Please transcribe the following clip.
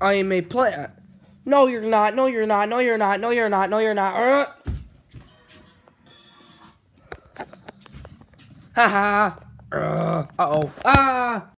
I am a plant. No, you're not. No, you're not. No, you're not. No, you're not. No, you're not. Uh. Ha. Uh oh. Ah.